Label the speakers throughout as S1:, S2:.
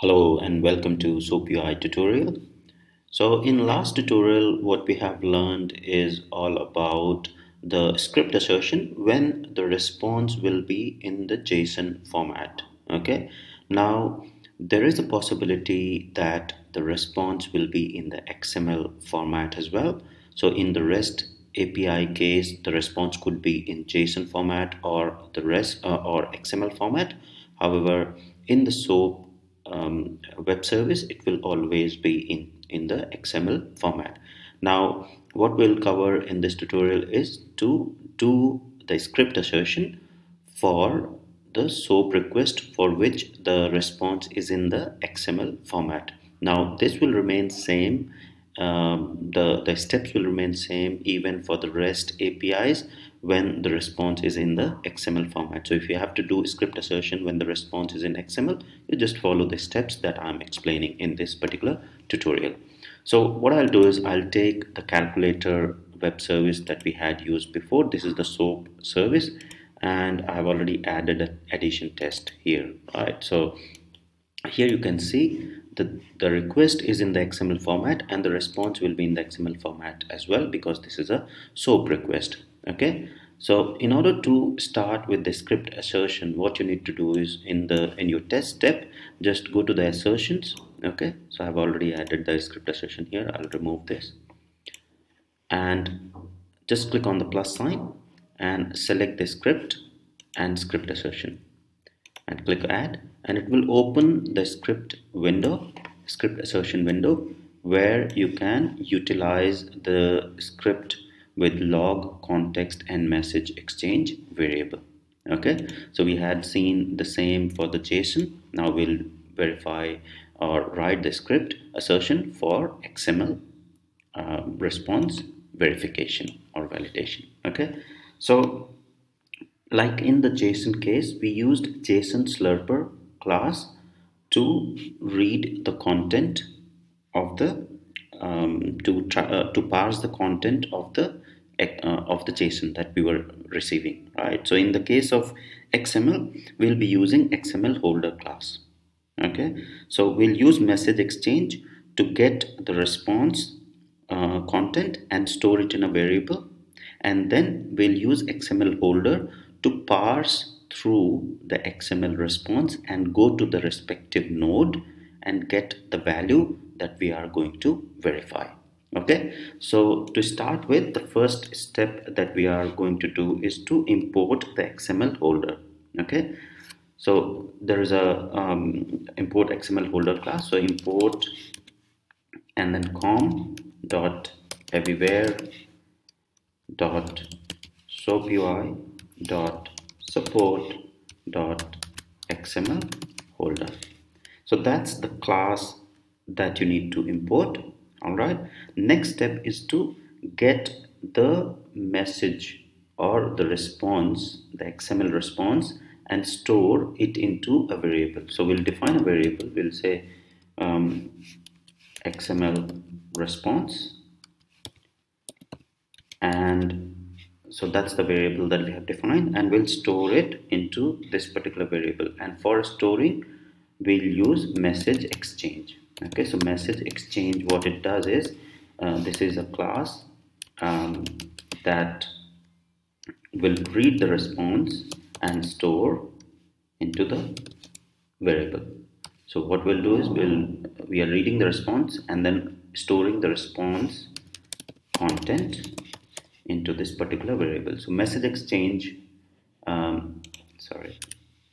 S1: Hello and welcome to SOAP UI tutorial. So in last tutorial what we have learned is all about the script assertion when the response will be in the JSON format. Okay. Now there is a possibility that the response will be in the XML format as well. So in the REST API case the response could be in JSON format or the REST uh, or XML format. However in the SOAP um, web service it will always be in in the XML format. Now what we'll cover in this tutorial is to do the script assertion for the SOAP request for which the response is in the XML format. Now this will remain same um, the, the steps will remain same even for the REST APIs when the response is in the XML format. So if you have to do script assertion when the response is in XML, you just follow the steps that I'm explaining in this particular tutorial. So what I'll do is I'll take the calculator web service that we had used before. This is the SOAP service and I've already added an addition test here. Right. So here you can see the, the request is in the XML format and the response will be in the XML format as well because this is a SOAP request okay? So in order to start with the script assertion what you need to do is in the in your test step just go to the assertions. Okay? So I've already added the script assertion here. I'll remove this. And just click on the plus sign and select the script and script assertion. And click add. And it will open the script window script assertion window where you can utilize the script with log context and message exchange variable. Okay? So we had seen the same for the json. Now we'll verify or write the script assertion for xml uh, response verification or validation. Okay? So like in the json case we used json slurper class to read the content of the um, to try, uh, to parse the content of the of the JSON that we were receiving, right? So in the case of XML, we'll be using XML holder class. Okay, so we'll use message exchange to get the response uh, content and store it in a variable, and then we'll use XML holder to parse through the XML response and go to the respective node and get the value that we are going to verify okay? So to start with the first step that we are going to do is to import the xml holder. Okay? So there is a um, import xml holder class. So import and then com dot eviware dot soapui dot support dot xml holder. So that's the class that you need to import all right next step is to get the message or the response the xml response and store it into a variable. So we'll define a variable. We'll say um, xml response. And so that's the variable that we have defined and we'll store it into this particular variable. And for storing we'll use message exchange okay so message exchange what it does is uh, this is a class um, that will read the response and store into the variable. So what we'll do is we'll we are reading the response and then storing the response content into this particular variable. So message exchange um, sorry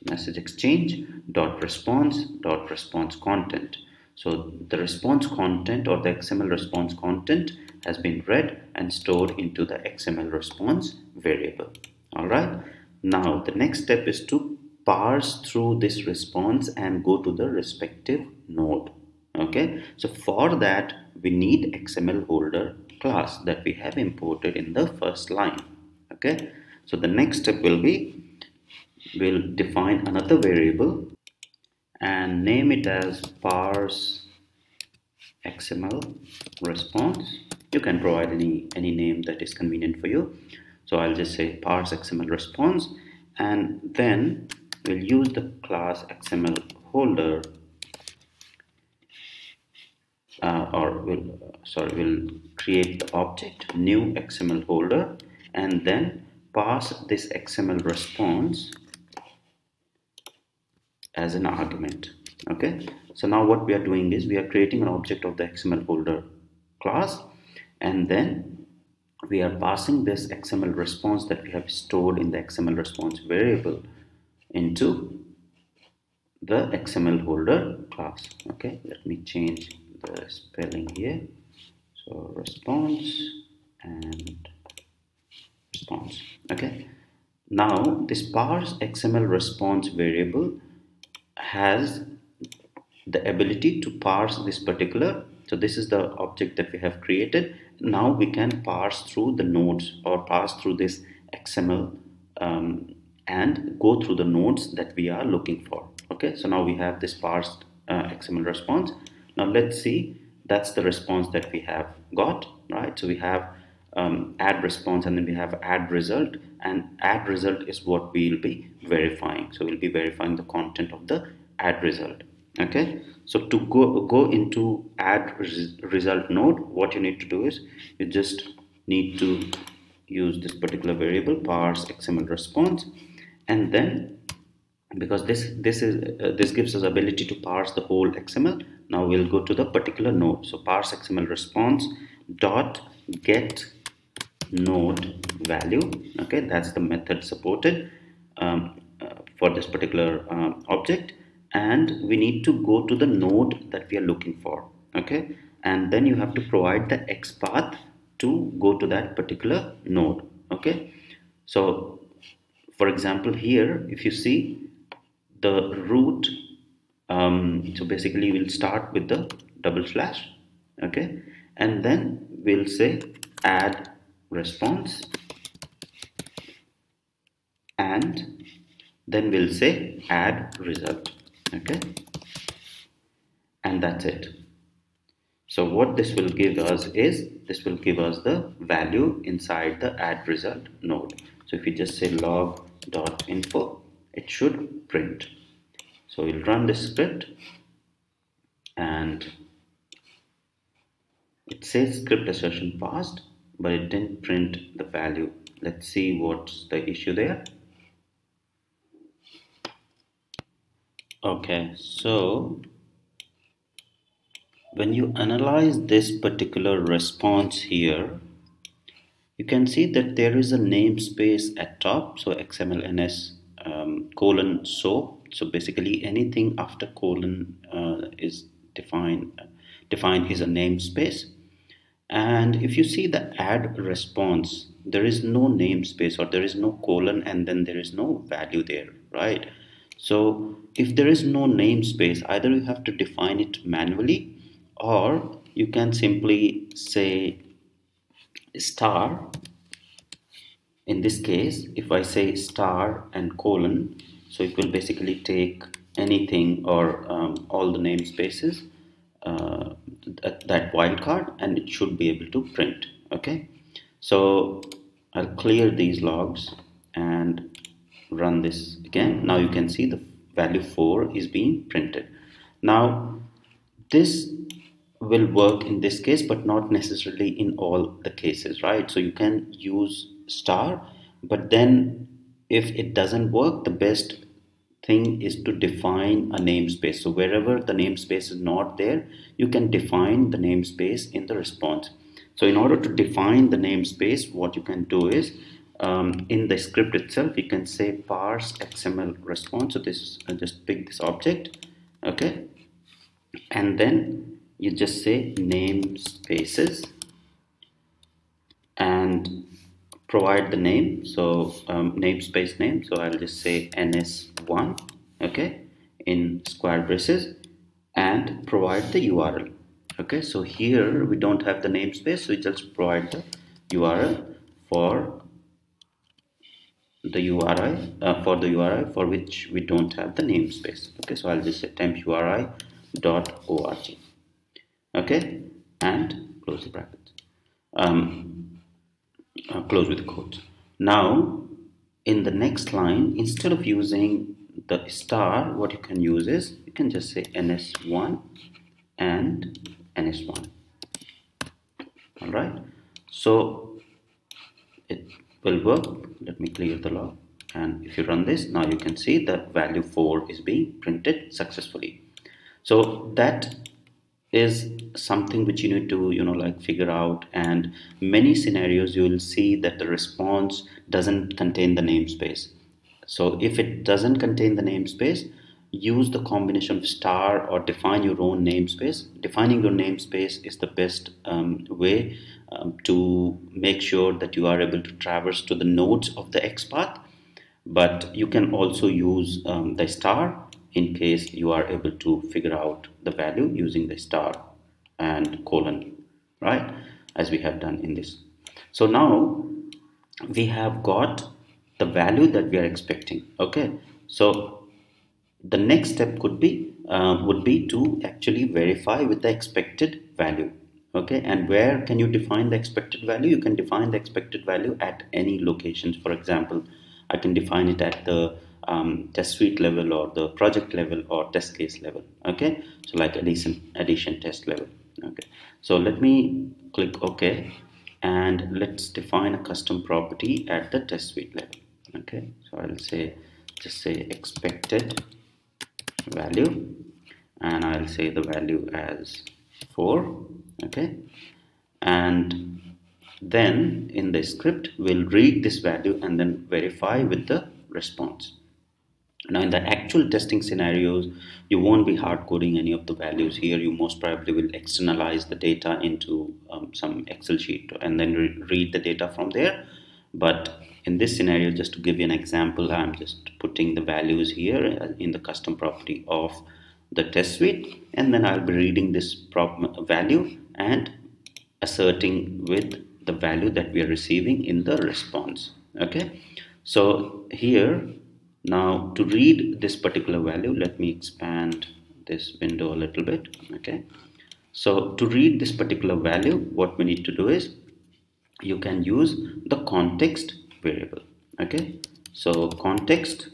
S1: message exchange dot response dot response content so the response content or the XML response content has been read and stored into the XML response variable. All right. Now the next step is to parse through this response and go to the respective node. Okay. So for that we need XML holder class that we have imported in the first line. Okay. So the next step will be we'll define another variable and name it as parse XML response. You can provide any, any name that is convenient for you. So I'll just say parse XML response and then we'll use the class XML holder uh, or will sorry we'll create the object new XML holder and then pass this XML response as an argument. Okay? So now what we are doing is we are creating an object of the XML holder class and then we are passing this XML response that we have stored in the XML response variable into the XML holder class. Okay? Let me change the spelling here. So response and response. Okay? Now this parse XML response variable has the ability to parse this particular so this is the object that we have created. Now we can parse through the nodes or pass through this XML um, and go through the nodes that we are looking for. Okay so now we have this parsed uh, XML response. Now let's see that's the response that we have got right? So we have um, add response and then we have add result and add result is what we'll be verifying. So we'll be verifying the content of the add result okay? So to go go into add res result node what you need to do is you just need to use this particular variable parse xml response and then because this this is uh, this gives us ability to parse the whole xml now we'll go to the particular node. So parse xml response dot get node value okay? That's the method supported um, uh, for this particular um, object. And we need to go to the node that we are looking for okay? And then you have to provide the XPath to go to that particular node okay? So for example here if you see the root um, so basically we'll start with the double slash okay? And then we'll say add response. And then we'll say add result okay? And that's it. So what this will give us is this will give us the value inside the add result node. So if you just say log dot info it should print. So we'll run this script and it says script assertion passed but it didn't print the value. Let's see what's the issue there. Okay so when you analyze this particular response here you can see that there is a namespace at top so xmlns um, colon so. So basically anything after colon uh, is defined defined is a namespace and if you see the add response there is no namespace or there is no colon and then there is no value there right? So if there is no namespace either you have to define it manually or you can simply say star. In this case if I say star and colon so it will basically take anything or um, all the namespaces uh, that, that wildcard and it should be able to print okay? So I'll clear these logs and run this again. Now you can see the value 4 is being printed. Now this will work in this case but not necessarily in all the cases right? So you can use star but then if it doesn't work the best thing is to define a namespace. So wherever the namespace is not there, you can define the namespace in the response. So in order to define the namespace, what you can do is um, in the script itself, you can say parse XML response. So this is I just pick this object, okay, and then you just say namespaces and provide the name. So um, namespace name. So I'll just say ns1 okay in square braces and provide the URL okay. So here we don't have the namespace so we just provide the URL for the URI uh, for the URI for which we don't have the namespace okay. So I'll just say temp URI dot org okay and close the bracket um, uh, close with the quotes. Now, in the next line, instead of using the star, what you can use is, you can just say ns1 and ns1 all right so it will work. Let me clear the log. And if you run this now you can see that value 4 is being printed successfully. So that is something which you need to you know like figure out. And many scenarios you will see that the response doesn't contain the namespace. So if it doesn't contain the namespace use the combination of star or define your own namespace. Defining your namespace is the best um, way um, to make sure that you are able to traverse to the nodes of the XPath but you can also use um, the star in case you are able to figure out the value using the star and colon right as we have done in this. So now we have got the value that we are expecting okay? So the next step could be uh, would be to actually verify with the expected value okay? And where can you define the expected value? You can define the expected value at any locations. For example I can define it at the um, test suite level or the project level or test case level okay? So like addition addition test level okay? So let me click ok and let's define a custom property at the test suite level okay? So I'll say just say expected value and I'll say the value as 4 okay? And then in the script we'll read this value and then verify with the response now in the actual testing scenarios you won't be hard coding any of the values. Here you most probably will externalize the data into um, some excel sheet and then re read the data from there. But in this scenario just to give you an example i'm just putting the values here in the custom property of the test suite and then i'll be reading this value and asserting with the value that we are receiving in the response. Okay? So here now to read this particular value let me expand this window a little bit okay? So to read this particular value what we need to do is you can use the context variable okay? So context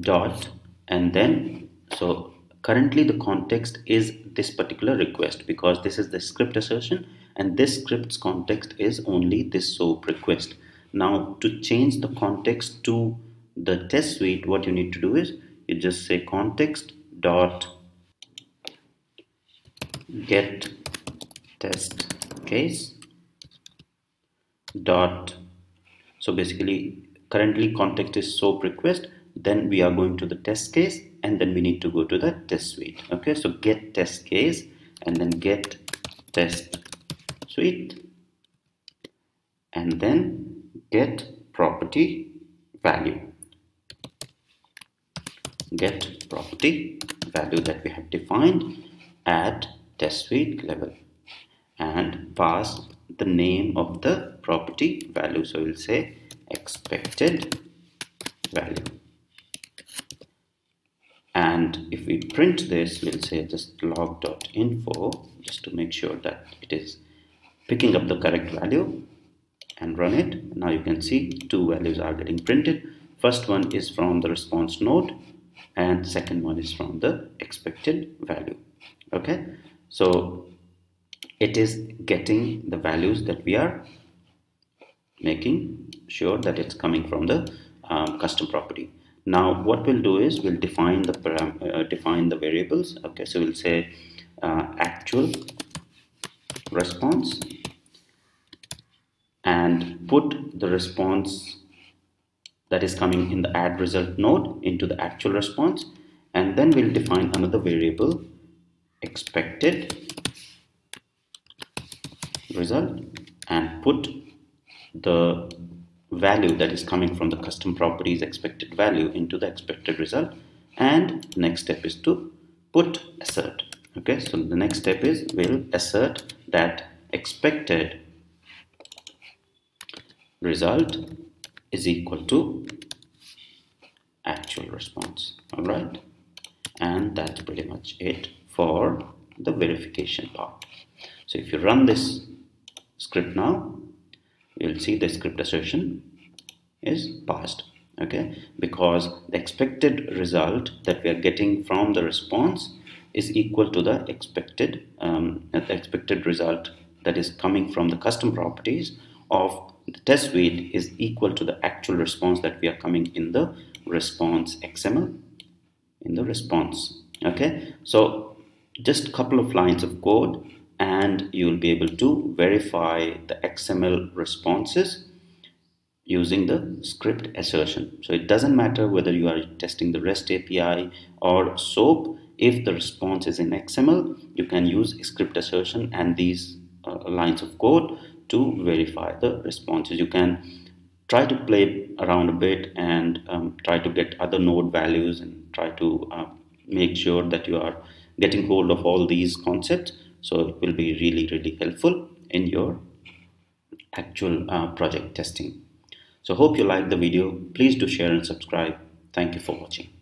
S1: dot and then so currently the context is this particular request because this is the script assertion and this script's context is only this soap request. Now to change the context to the test suite what you need to do is you just say context dot get test case dot so basically currently context is soap request then we are going to the test case and then we need to go to the test suite. Okay so get test case and then get test suite and then get property value get property value that we have defined at test suite level and pass the name of the property value. So we'll say expected value. And if we print this we'll say just log.info just to make sure that it is picking up the correct value and run it. Now you can see two values are getting printed. First one is from the response node and second one is from the expected value. Okay? So it is getting the values that we are making sure that it's coming from the um, custom property. Now what we'll do is we'll define the uh, define the variables. Okay so we'll say uh, actual response and put the response that is coming in the add result node into the actual response. And then we'll define another variable expected result and put the value that is coming from the custom properties expected value into the expected result. And next step is to put assert. Okay so the next step is we'll assert that expected result is equal to actual response all right? And that's pretty much it for the verification part. So if you run this script now you'll see the script assertion is passed okay? Because the expected result that we are getting from the response is equal to the expected um, expected result that is coming from the custom properties of the test suite is equal to the actual response that we are coming in the response XML in the response okay so just a couple of lines of code and you'll be able to verify the XML responses using the script assertion. So it doesn't matter whether you are testing the REST API or SOAP. If the response is in XML, you can use script assertion and these uh, lines of code to verify the responses. You can try to play around a bit and um, try to get other node values and try to uh, make sure that you are getting hold of all these concepts. So it will be really really helpful in your actual uh, project testing. So hope you like the video. Please do share and subscribe. Thank you for watching